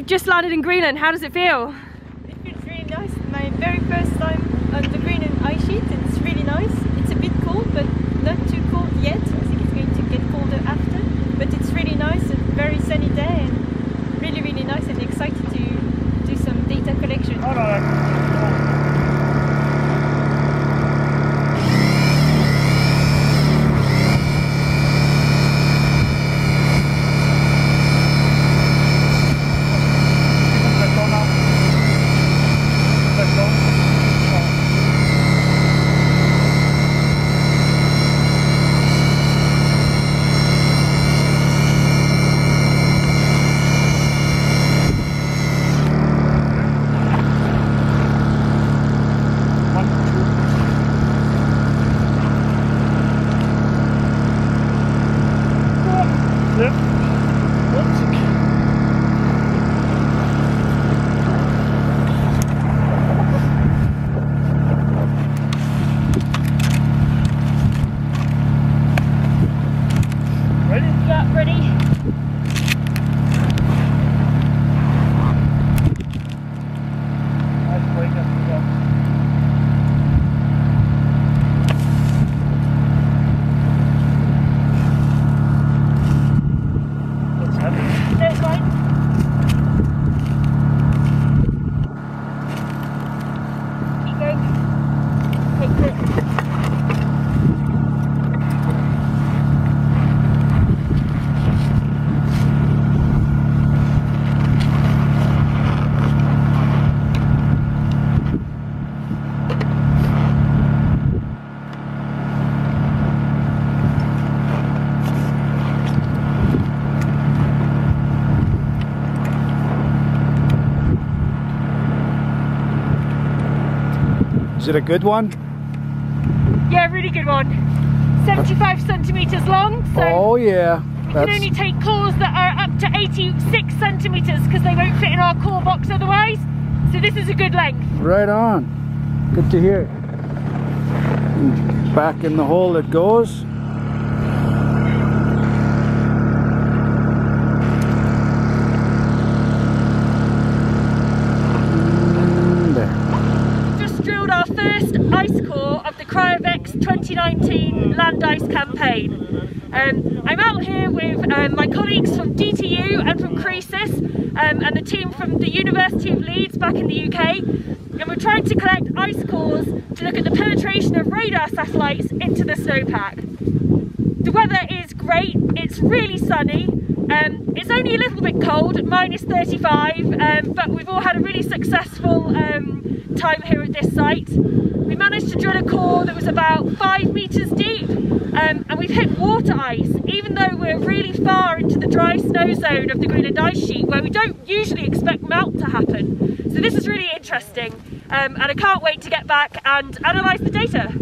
just landed in Greenland. How does it feel? It feels really nice. My very first time on the Greenland ice sheet and it's really nice. It's a bit cold but not too cold yet. I think it's going to get colder after. But it's really nice, a very sunny day and really really nice and excited to do some data collection. Yeah, ready. Is it a good one? Yeah, really good one. 75 centimetres long, so oh yeah. we That's can only take cores that are up to 86 centimetres because they won't fit in our core box otherwise. So this is a good length. right on. Good to hear. And Back in the hole it goes. Mm, there. Just drilled our first ice core of the Cryovex 2019 land ice campaign. Um, I'm out here with um, my colleagues from DTU and from CRESIS um, and the team from the University of Leeds back in the UK and we're trying to collect ice cores to look at the penetration of radar satellites into the snowpack. The weather is great, it's really sunny, um, it's only a little bit cold, minus 35, um, but we've all had a really successful um, time here at this site. We managed to drill a core that was about five metres deep um, and we've hit water ice, even though we're really far into the dry snow zone of the Greenland ice sheet where we don't usually expect melt to happen. So this is really interesting um, and I can't wait to get back and analyse the data.